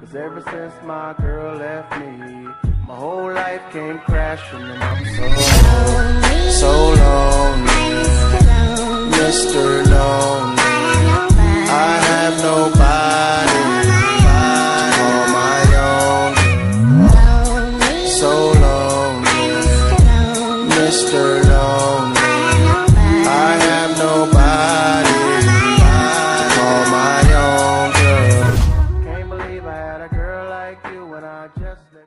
Cause ever since my girl left me, my whole life came crashing and I'm so lonely, so lonely, Mr. Lonely. I have nobody, my own. So lonely, Mr. Lonely. got a girl like you and I just